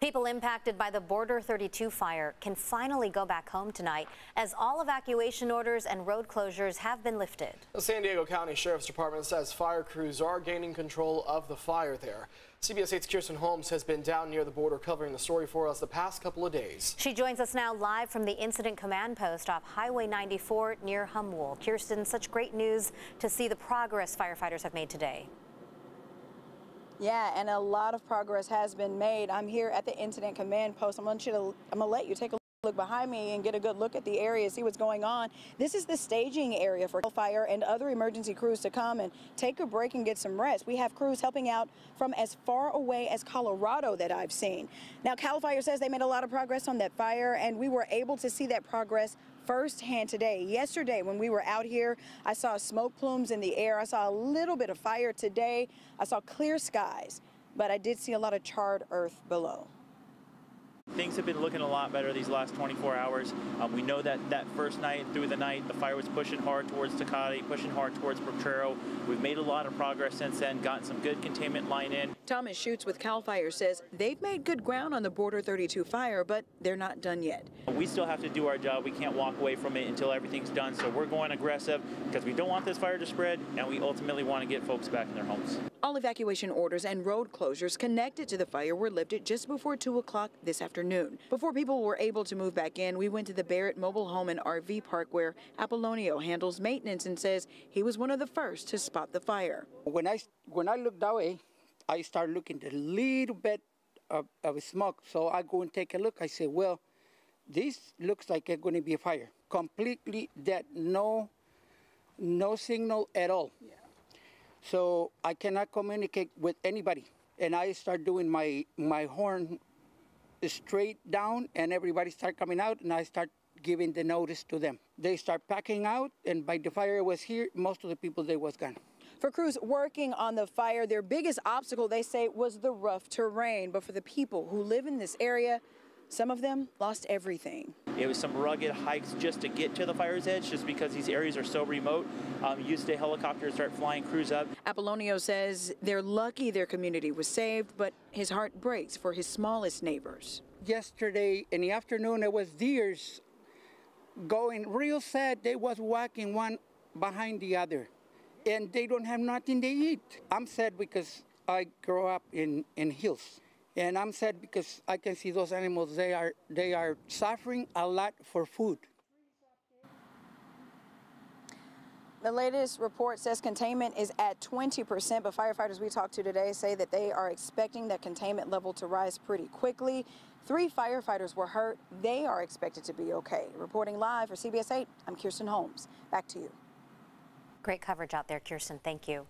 People impacted by the Border 32 fire can finally go back home tonight as all evacuation orders and road closures have been lifted. The San Diego County Sheriff's Department says fire crews are gaining control of the fire there. CBS 8's Kirsten Holmes has been down near the border covering the story for us the past couple of days. She joins us now live from the Incident Command Post off Highway 94 near Jamul. Kirsten, such great news to see the progress firefighters have made today. Yeah, and a lot of progress has been made. I'm here at the incident command post. I'm going to, I'm going to let you take a look behind me and get a good look at the area, see what's going on. This is the staging area for fire and other emergency crews to come and take a break and get some rest. We have crews helping out from as far away as Colorado that I've seen. Now, CAL FIRE says they made a lot of progress on that fire, and we were able to see that progress firsthand today. Yesterday, when we were out here, I saw smoke plumes in the air. I saw a little bit of fire today. I saw clear skies, but I did see a lot of charred earth below. Things have been looking a lot better these last 24 hours. Um, we know that that first night through the night, the fire was pushing hard towards Tecate, pushing hard towards Potrero. We've made a lot of progress since then, gotten some good containment line in. Thomas Schutz with CAL FIRE says they've made good ground on the Border 32 fire, but they're not done yet. We still have to do our job. We can't walk away from it until everything's done. So we're going aggressive because we don't want this fire to spread and we ultimately want to get folks back in their homes. All evacuation orders and road closures connected to the fire were lifted just before 2 o'clock this afternoon. Before people were able to move back in, we went to the Barrett Mobile Home and RV Park where Apollonio handles maintenance and says he was one of the first to spot the fire. When I, when I looked that way, I started looking a little bit of, of smoke. So I go and take a look. I say, well, this looks like it's going to be a fire. Completely dead. No, no signal at all. Yeah. So I cannot communicate with anybody. And I start doing my, my horn straight down and everybody start coming out and I start giving the notice to them. They start packing out and by the fire was here, most of the people they was gone. For crews working on the fire, their biggest obstacle, they say, was the rough terrain. But for the people who live in this area, some of them lost everything. It was some rugged hikes just to get to the fire's edge, just because these areas are so remote. Um, used a helicopter to start flying crews up. Apollonio says they're lucky their community was saved, but his heart breaks for his smallest neighbors. Yesterday in the afternoon, there was deers going real sad. They was walking one behind the other, and they don't have nothing to eat. I'm sad because I grew up in, in hills. And I'm sad because I can see those animals, they are, they are suffering a lot for food. The latest report says containment is at 20%, but firefighters we talked to today say that they are expecting that containment level to rise pretty quickly. Three firefighters were hurt. They are expected to be okay. Reporting live for CBS 8, I'm Kirsten Holmes. Back to you. Great coverage out there, Kirsten. Thank you.